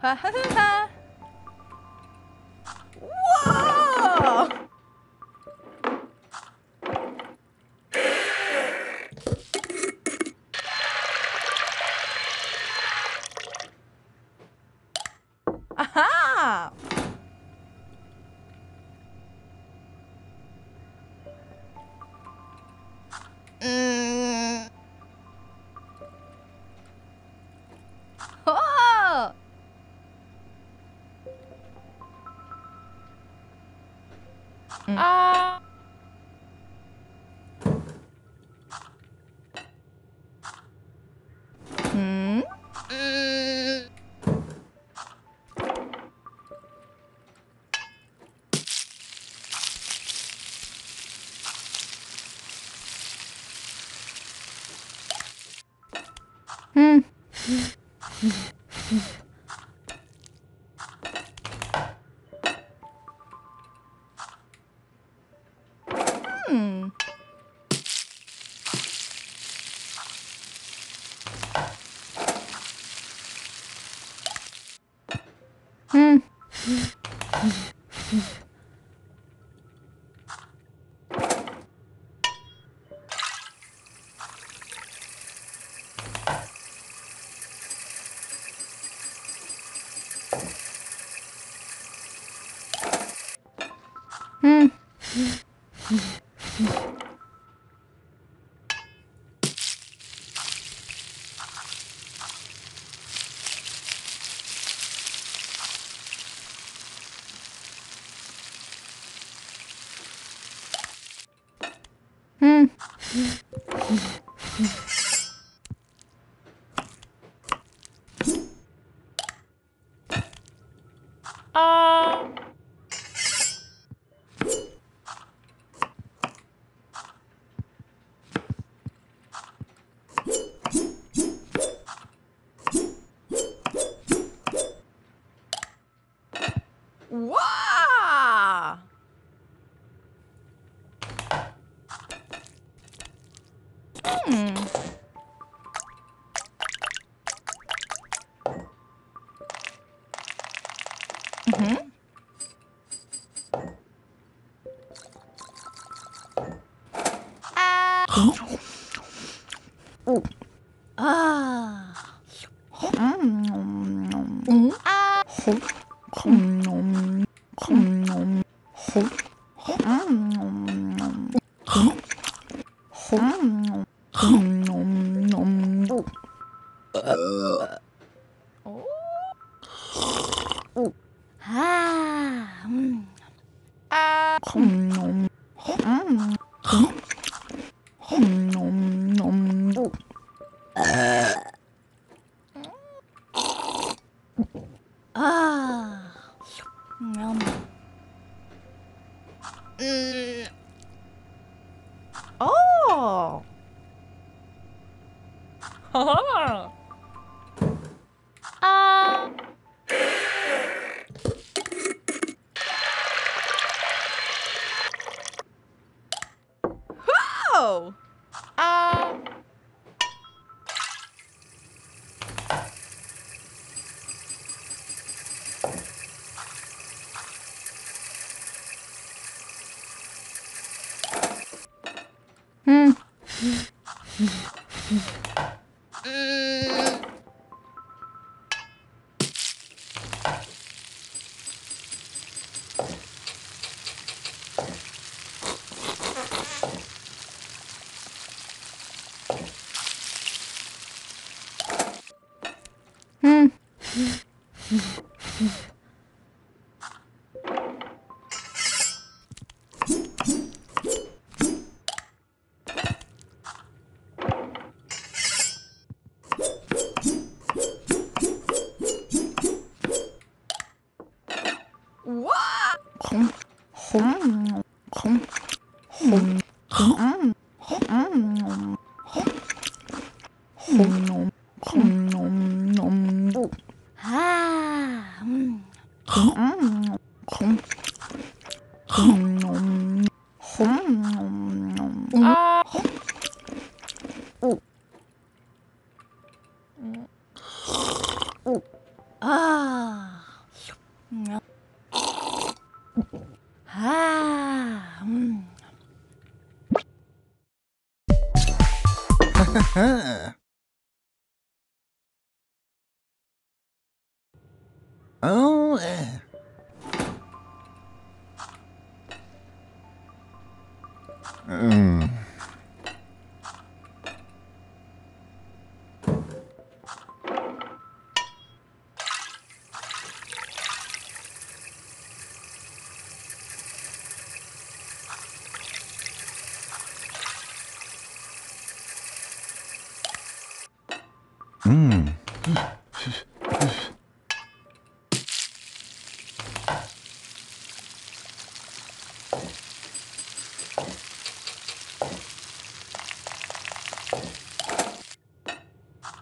哈哈哈哈！うん。うん。うん。 우와! 음. 으흠. 아. 오. 아. 음. 음. 아. 음. 哦。哦。啊。嗯。啊。嗯。啊。Mm. Oh, uh. Um.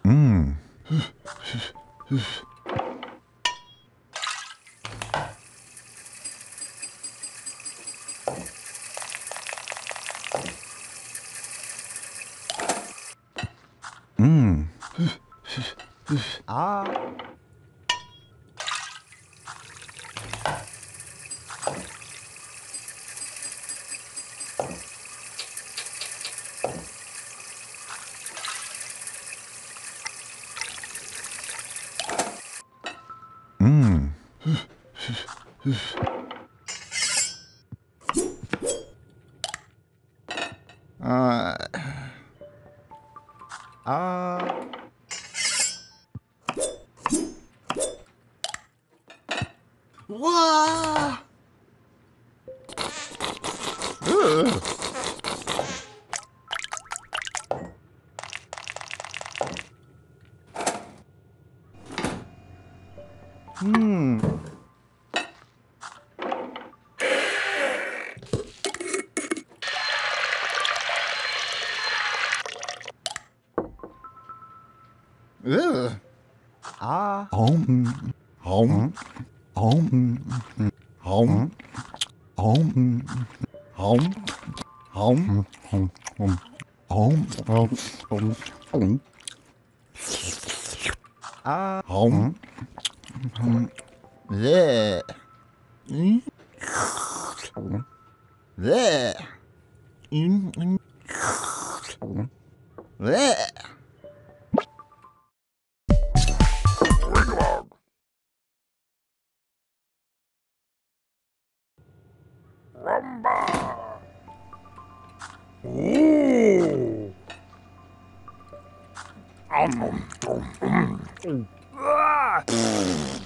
음. 음. 아. 아... 아... 와... Ugh. Ah. Home. Home. Home. Home. Home. Home. Home. Home. Home. Home. Home. Home. Ah. Home. Home. There. There. There. rumba. Ooh. Um, um, um, um.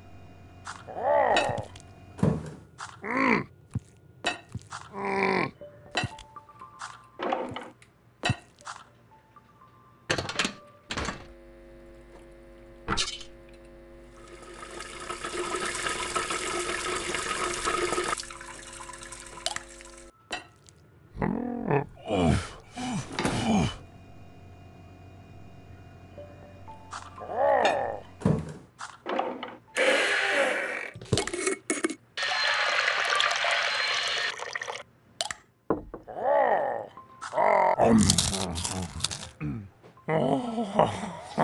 Um. Uh-huh. Oh,